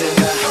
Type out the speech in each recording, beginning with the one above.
in the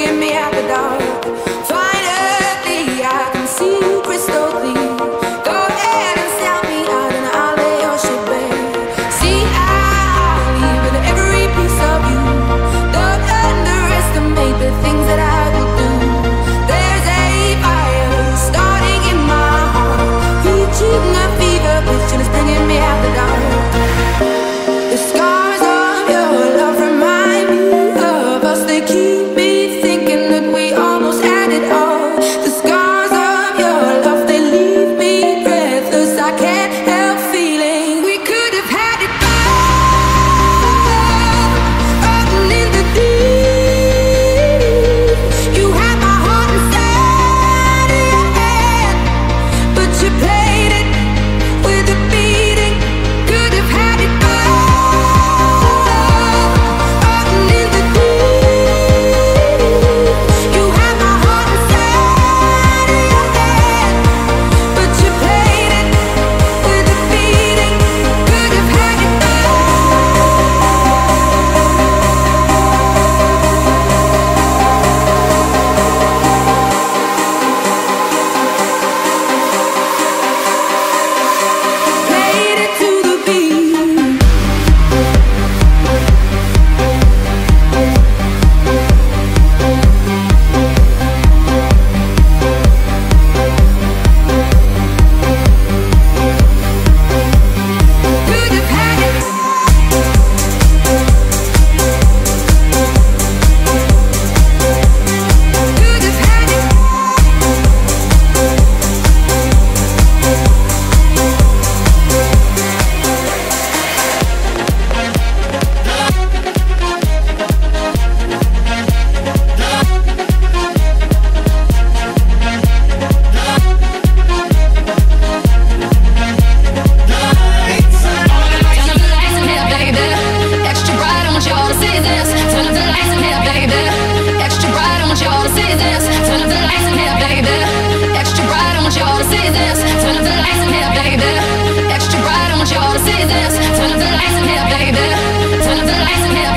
Turn me up the lights in